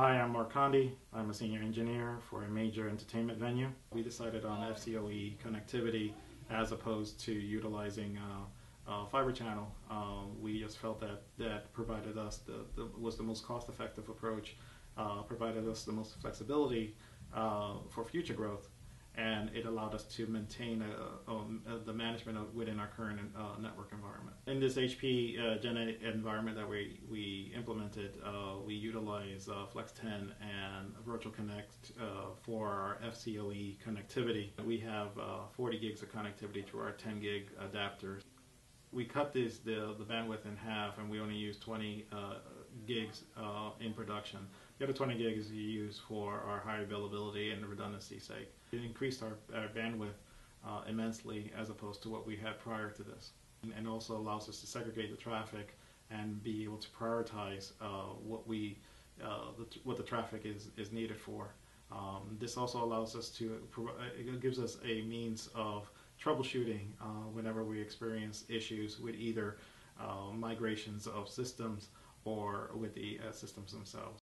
Hi, I'm Mark Condi. I'm a senior engineer for a major entertainment venue. We decided on FCOE connectivity as opposed to utilizing uh, uh, fiber channel. Um, we just felt that that provided us the, the was the most cost-effective approach, uh, provided us the most flexibility uh, for future growth, and it allowed us to maintain uh, um, uh, the management of, within our current uh, network environment. In this HP uh, Gen 8 environment that we, we implemented, uh, we utilize uh, Flex 10 and Virtual Connect uh, for our FCOE connectivity. We have 40 gigs of connectivity through our 10 gig adapters. We cut this the, the bandwidth in half, and we only use 20 gigs in production. The other 20 gigs you use for our high availability and redundancy sake. It increased our, our bandwidth uh, immensely as opposed to what we had prior to this. And also allows us to segregate the traffic and be able to prioritize uh, what we uh, the, what the traffic is, is needed for. Um, this also allows us to, it gives us a means of troubleshooting uh, whenever we experience issues with either uh, migrations of systems or with the uh, systems themselves.